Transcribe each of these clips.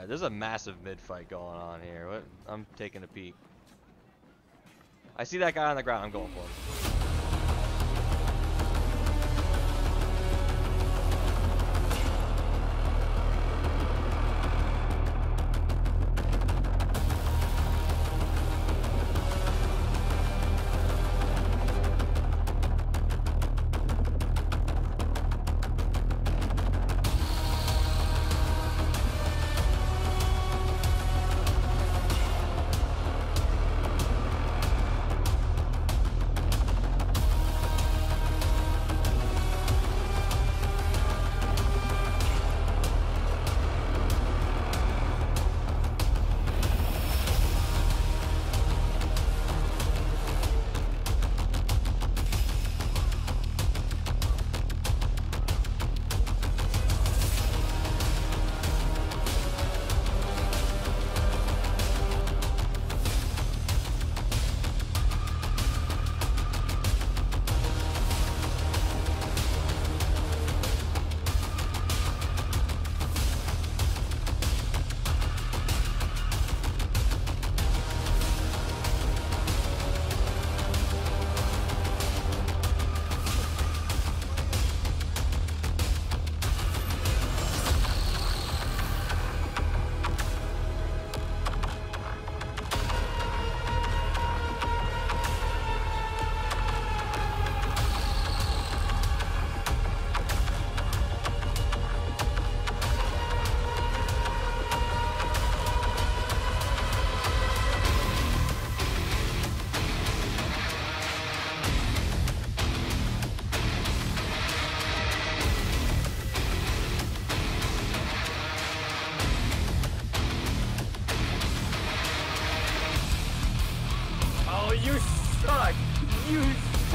Alright, there's a massive mid fight going on here. What? I'm taking a peek. I see that guy on the ground. I'm going for him.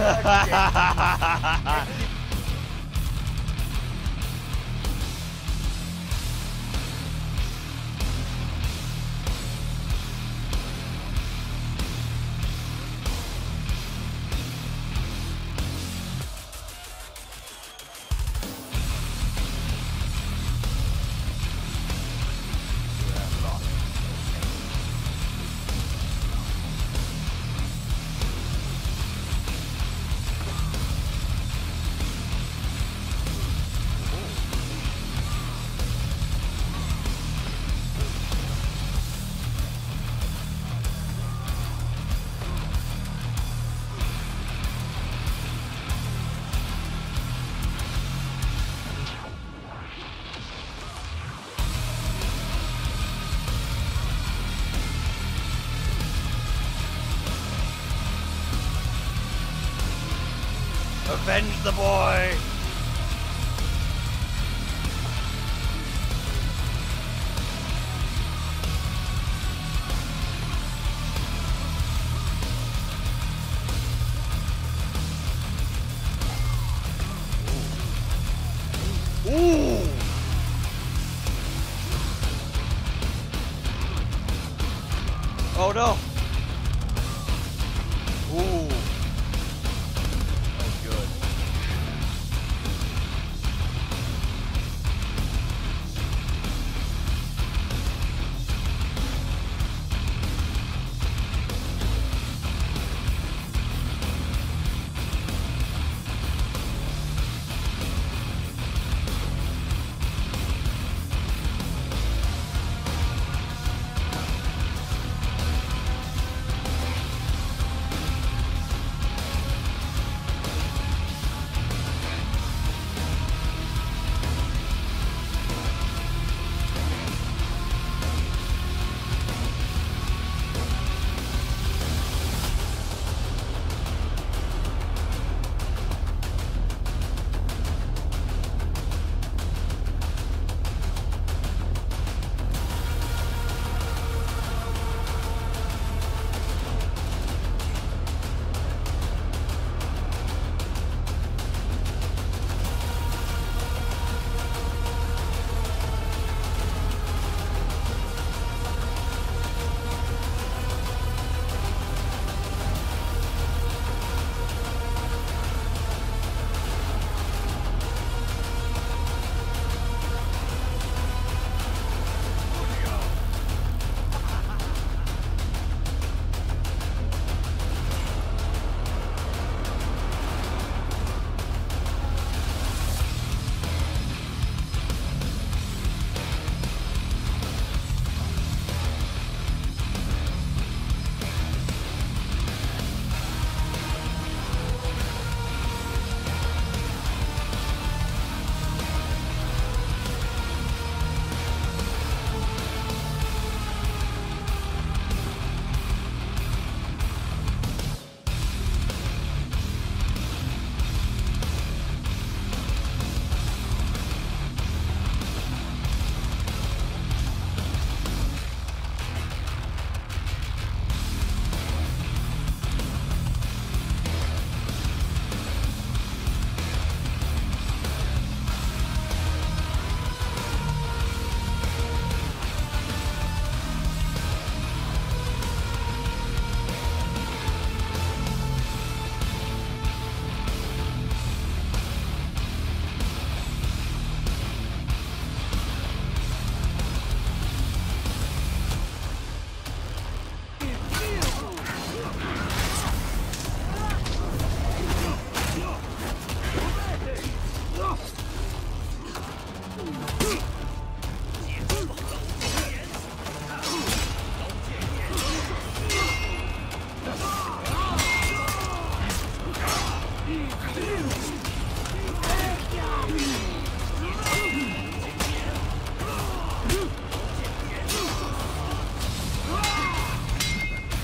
Suck! Avenge the boy! Ooh! Oh no!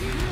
I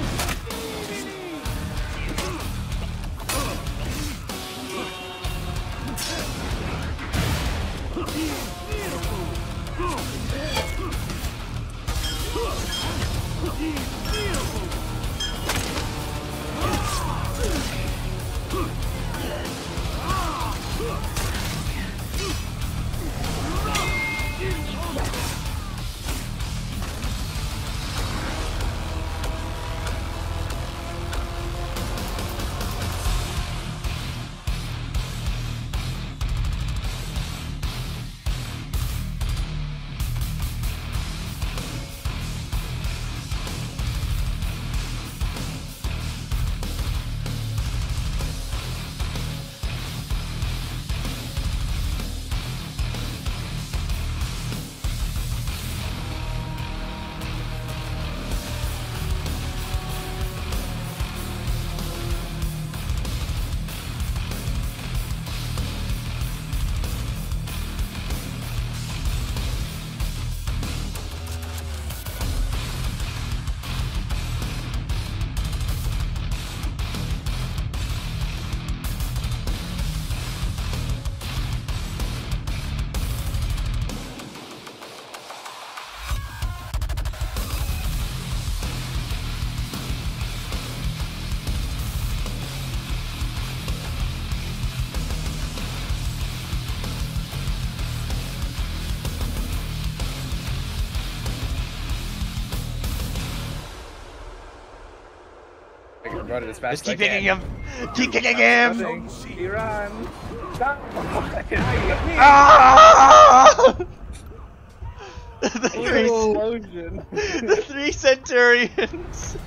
run it as fast Just as I keep kicking him. Keep kicking him. Nothing. You run. Stop. Ah! the three, Explosion. the three centurions.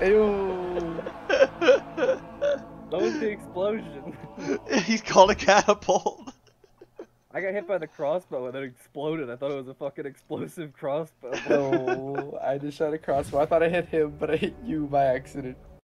Ew. That was the explosion. He's called a catapult. I got hit by the crossbow and it exploded. I thought it was a fucking explosive crossbow. No, I just shot a crossbow. I thought I hit him, but I hit you by accident.